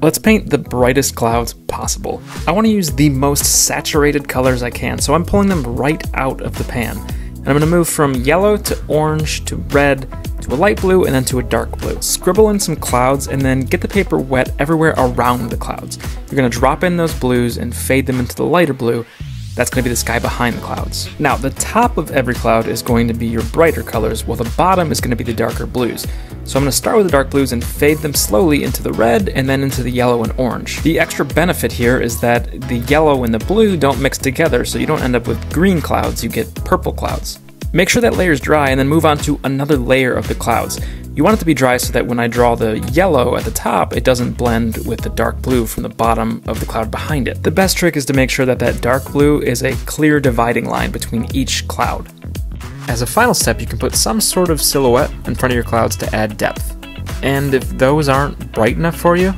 Let's paint the brightest clouds possible. I want to use the most saturated colors I can, so I'm pulling them right out of the pan. And I'm going to move from yellow to orange to red to a light blue and then to a dark blue. Scribble in some clouds and then get the paper wet everywhere around the clouds. You're going to drop in those blues and fade them into the lighter blue that's going to be the sky behind the clouds. Now, the top of every cloud is going to be your brighter colors, while the bottom is going to be the darker blues. So I'm going to start with the dark blues and fade them slowly into the red and then into the yellow and orange. The extra benefit here is that the yellow and the blue don't mix together, so you don't end up with green clouds, you get purple clouds. Make sure that layer is dry and then move on to another layer of the clouds. You want it to be dry so that when I draw the yellow at the top, it doesn't blend with the dark blue from the bottom of the cloud behind it. The best trick is to make sure that that dark blue is a clear dividing line between each cloud. As a final step, you can put some sort of silhouette in front of your clouds to add depth. And if those aren't bright enough for you,